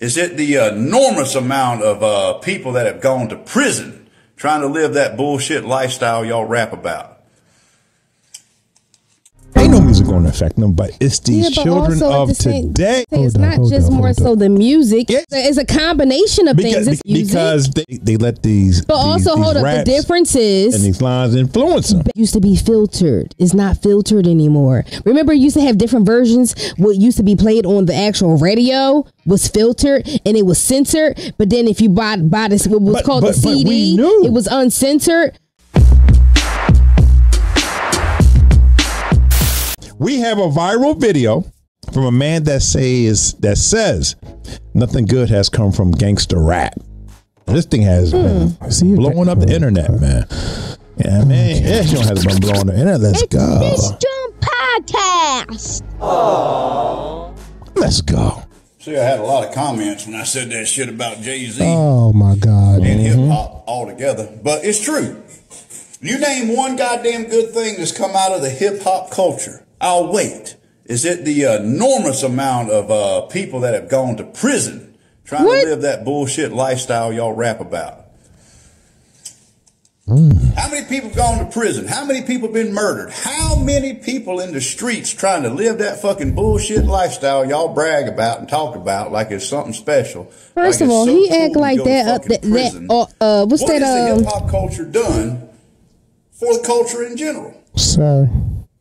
Is it the enormous amount of uh, people that have gone to prison trying to live that bullshit lifestyle y'all rap about? Ain't no music going to affect them, but it's these Yeah, but children of the same- today. It's on, not just on, more hold so on. the music. Yes. It's a combination of Because, things. It's music. because they, they let these but these- also, these hold up. The raps difference is and these lines influence them. used to be filtered It's not filtered anymore. Remember, it used to have different versions. What used to be played on the actual radio was filtered and it was censored. But then if you bought buy this what was But- called but- the CD, it was uncensored. We have a viral video from a man that says that says nothing good has come from gangster rap. This thing has been hmm. See, blowing up the internet, man. Yeah, man. Yeah, you don't have to been blowing the internet. Let's go. Podcast. Let's go. See, I had a lot of comments when I said that shit about Jay Z Oh my God. and hip hop altogether, but it's true. You name one goddamn good thing that's come out of the hip hop culture. I'll wait. Is it the enormous amount of uh, people that have gone to prison trying What? to live that bullshit lifestyle y'all rap about? How many people gone to prison? How many people been murdered? How many people in the streets trying to live that fucking bullshit lifestyle y'all brag about and talk about like it's something special? First Like of all, so he cool act like that, uh, fucking that- that, prison. uh, uh, what's What that, has the um, hip hop culture done for the culture in general? Sir,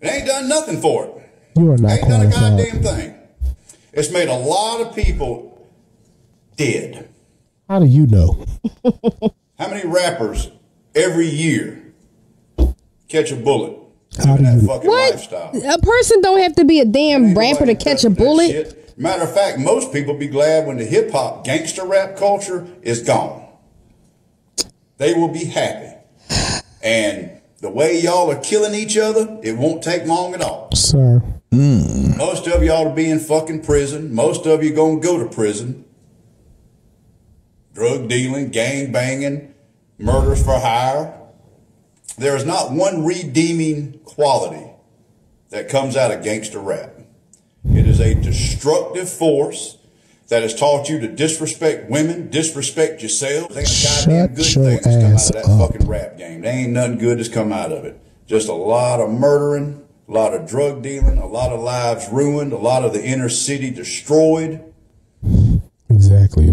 It ain't done nothing for it. you are not Ain't done a qualified. goddamn thing. It's made a lot of people dead. How do you know? How many rappers every year catch a bullet How do that you- fucking What? lifestyle? A person don't have to be a damn rapper to catch a bullet. shit. Matter of fact, most people be glad when the hip hop gangster rap culture is gone. They will be happy. And the way y'all are killing each other, it won't take long at all. Sir, hmm. Most of y'all to be in fucking prison. Most of you gonna go to prison. Drug dealing, gang banging, murders for hire. There is not one redeeming quality that comes out of gangster rap. It is a destructive force that has taught you to disrespect women, disrespect yourselves. There ain't a goddamn Shut good your thing that's come out of that up. fucking rap game. There ain't nothing good that's come out of it. Just a lot of murdering, a lot of drug dealing, a lot of lives ruined, a lot of the inner city destroyed. exactly.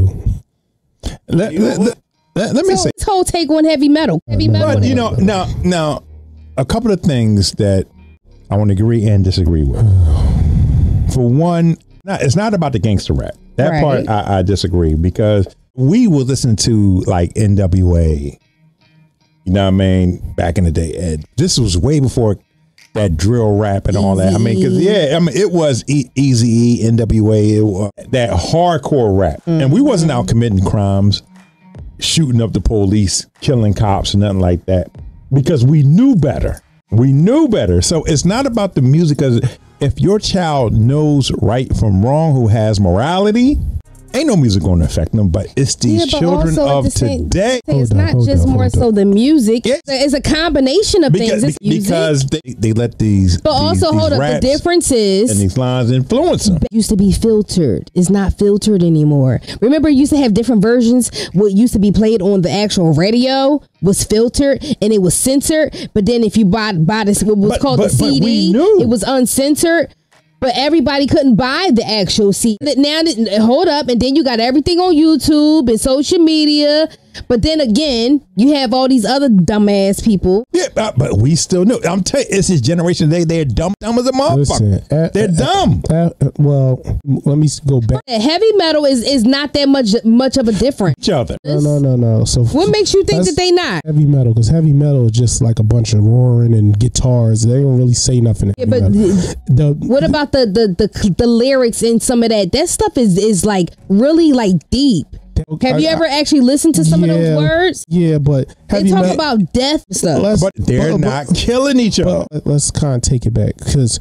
Let, You know let, what? let- let me So say, this whole take on heavy metal. Heavy metal. but you know, now, now, a couple of things that I want to agree and disagree with. For one, not, it's not about the gangster rap. That Right. part I, I disagree because we will listen to like NWA. You know what I mean? Back in the day, Ed. This was way before that drill rap and all that. I mean, because yeah, I mean, it was e- Easy E, NWA, it wa- that hardcore rap, and we wasn't mm-hmm. out committing crimes, shooting up the police, killing cops, and nothing like that, because we knew better. We knew better. So it's not about the music. Because if your child knows right from wrong, who has morality, ain't no music going to affect them. But it's these Yeah, but children of the same- today. It's on, not just on, more hold so the music. Yes. It's a combination of because, things. It's music. because they, they let these but these- also, these hold up. The raps difference is and these lines influence them. used to be filtered is not filtered anymore. Remember, it used to have different versions. What used to be played on the actual radio was filtered and it was censored. But then if you bought buy this what was But- called but- the CD, it was uncensored. But everybody couldn't buy the actual CD. Now, hold up, and then you got everything on YouTube and social media. But then again, you have all these other dumbass people. Yeah, but, but we still know. I'm telling you, it's this generation They They're dumb, dumb as a motherfucker. Listen, uh, They're uh, dumb. Uh, uh, well, let me go back. Heavy metal is is not that much much of a difference. Each other. No, no, no, no. So What makes you think that they not? heavy metal? Because heavy metal is just like a bunch of roaring and guitars. They don't really say nothing. Yeah, but metal. the What about the, the the the lyrics in some of that? That stuff is is like really like deep. Have you I- ever actually listened to some of those words? Yeah, but They heavy talk metal. about death and stuff. let's- But they're but- not but- killing each other. Well, let's kind of take it back because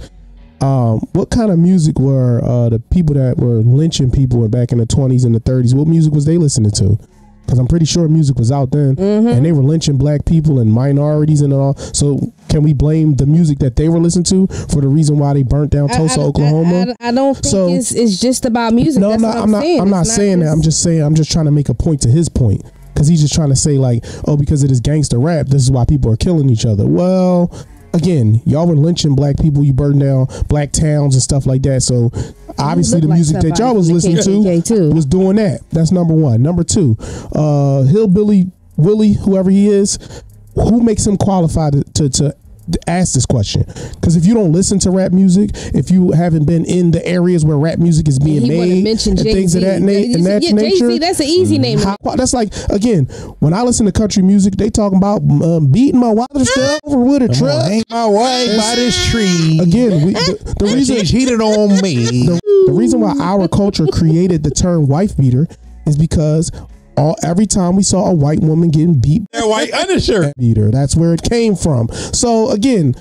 um, what kind of music were uh, the people that were lynching people back in the twenties and the thirties? What music was they listening to? Because I'm pretty sure music was out then, Mm-hmm. and they were lynching black people and minorities and all. So can we blame the music that they were listening to for the reason why they burnt down Tulsa, I, Oklahoma? I, I, I don't think So- it's, it's just about music. no, That's I'm what not. I'm, not. saying. I'm not saying that. I'm just saying. I'm just trying to make a point to his point because he's just trying to say like, oh, because it is gangster rap, this is why people are killing each other. Well, again, y'all were lynching black people. You burned down black towns and stuff like that. So obviously, the like music that y'all was listening KKK to too. was doing that. That's number one. Number two, uh, hillbilly Willie, whoever he is, who makes him qualified to to, to ask this question because if you don't listen to rap music if you haven't been in the areas where rap music is being he made and Jay things of that, na- and that yeah, nature Jay Z. That's an easy name. how, that's like again when I listen to country music, they talking about um, beating my water stuff over with a Come truck. on, ain't my wife by this tree. Again, we, the, the reason She's heated on me. the, the reason why our culture created the term wife beater is because all every time we saw a white woman getting beat That white undershirt. beater, that's where it came from. So again,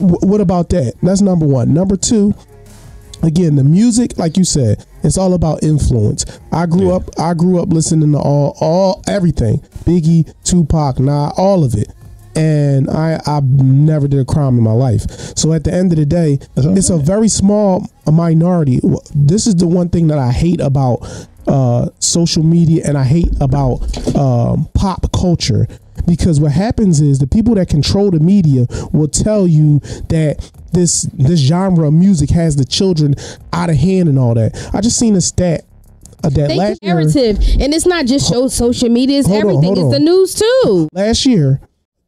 w- what about that? That's number one. Number two. Again, the music, like you said, it's all about influence. I grew Yeah. up, I grew up listening to all, all, everything, Biggie, Tupac, Nah, all of it, and I, I never did a crime in my life. So at the end of the day, That's what I'm it's a very small minority. This is the one thing that I hate about uh, social media, and I hate about um, pop culture because what happens is the people that control the media will tell you that this this genre of music has the children out of hand and all that. I just seen a stat uh, that They last year, narrative, and it's not just show social media; it's on, everything. hold it's the news too. last year,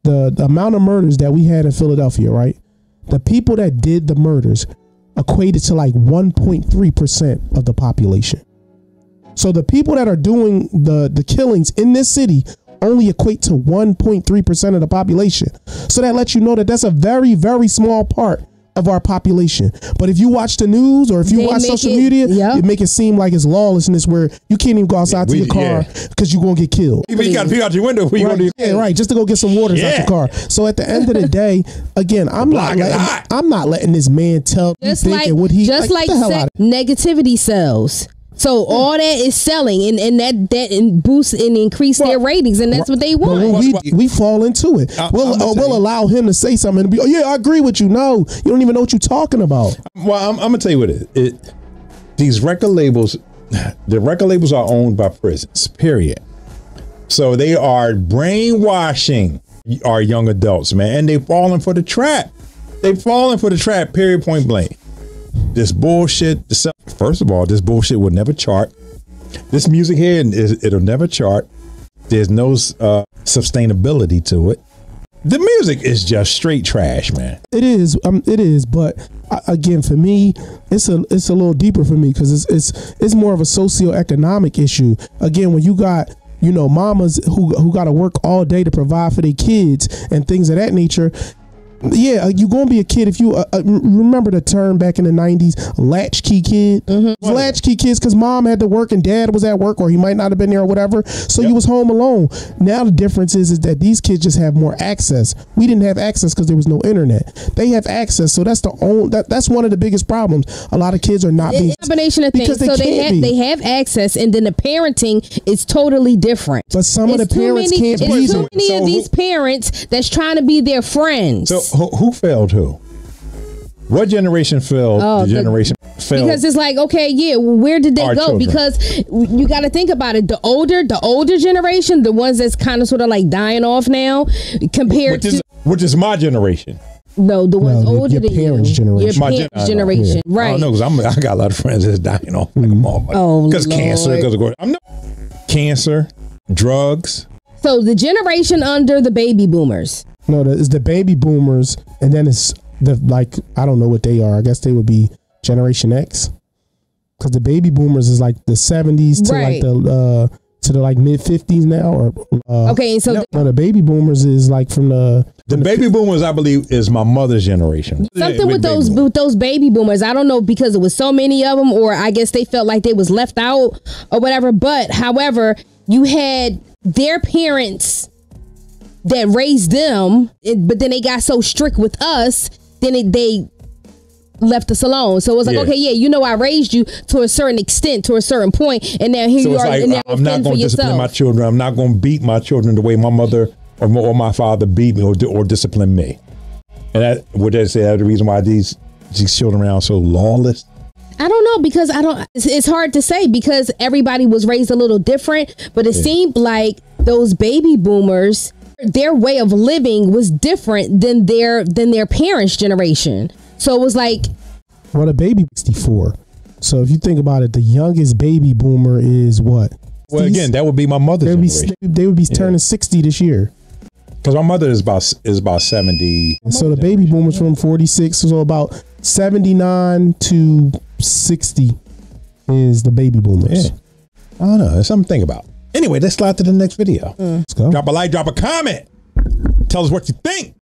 the, the amount of murders that we had in Philadelphia, right? The people that did the murders equated to like 1.3% of the population. So the people that are doing the, the killings in this city only equate to 1.3% of the population. So that lets you know that that's a very, very small part of our population. But if you watch the news or if you They watch social it- media, yep. it make it seem like it's lawlessness where you can't even go outside to We- your car yeah. because you're going to get killed. You got to peek out your window before you go Right, to your yeah, right. Just to go get some waters out your car. So at the end of the day, again, I'm not letting. I'm not letting this man tell me Just think like what he just like, get the hell sex- out of- negativity sells. So all that is selling, and, and that that and boosts and increase their ratings, and that's what they want. when we we fall into it, I- we'll uh, we'll you. allow him to say something and be, oh yeah, I agree with you. No, you don't even know what you're talking about. Well, I'm, I'm gonna tell you what it, is. it. These record labels, the record labels are owned by prisons. Period. So they are brainwashing our young adults, man, and they falling for the trap. They falling for the trap. Period. Point blank. This bullshit. First of all, this bullshit will never chart. This music here, it'll never chart. There's no uh, sustainability to it. The music is just straight trash, man. It is, um, it is, but uh, again, for me, it's a it's a little deeper for me because it's it's it's more of a socioeconomic issue. Again, when you got you know mamas who who got to work all day to provide for their kids and things of that nature. Yeah, uh, you gonna be a kid if you uh, uh, remember the term back in the '90s, latchkey kid. Latchkey kids because mom had to work and dad was at work, or he might not have been there or whatever. So you was home alone. Now the difference is is that these kids just have more access. We didn't have access because there was no internet. They have access, so that's the only that, that's one of the biggest problems. A lot of kids are not being It's a combination of things. because they so they can't have be. they have access, and then the parenting is totally different. But some of the parents many, can't it's be too there. many So of these parents that's trying to be their friends. So who, who failed who? What generation failed? Oh, the the- generation failed. because it's like okay yeah where did they go children. because you got to think about it the older the older generation the ones that's kind of sort of like dying off now compared which is to which is my generation. no the ones the- older your than parents' you generation. your My parents gen- I know, generation I right don't know because I'm I got a lot of friends that's dying off like a mm. mom. Oh, because cancer, because of course I'm not cancer, drugs. so the generation under the baby boomers No, it's the baby boomers, and then it's the like I don't know what they are. I guess they would be Generation X, because the baby boomers is like the seventies to Right. like the uh to the like mid fifties now. Or uh, okay so no, no, the baby boomers is like from the The baby boomers, I believe, is my mother's generation. something with baby those boomers. with those baby boomers i don't know because it was so many of them or i guess they felt like they was left out or whatever but however you had their parents that raised them it- but then they got so strict with us then it, they left us alone. So it was like, Yeah. okay, yeah, you know, I raised you to a certain extent, to a certain point, and now here So you are. like I'm not going to discipline my children. I'm not going to beat my children the way my mother or, my- or my father beat me or, or discipline me. And that would they say that's the reason why these these children are so lawless? I don't know because I don't. It's, it's hard to say because everybody was raised a little different, but it seemed like those baby boomers, their way of living was different than their than their parents' generation. So it was like, Well, the baby 64. So if you think about it, the youngest baby boomer is what? Well, These- again, that would be my mother's they would be they would be turning 60 this year. because my mother is about is about seventy. And so the baby boomers from 46, so about 79 to 60 is the baby boomers. Yeah. I don't know. That's something to think about. Anyway, let's slide to the next video. Mm. Let's go. Drop a like, drop a comment. Tell us what you think.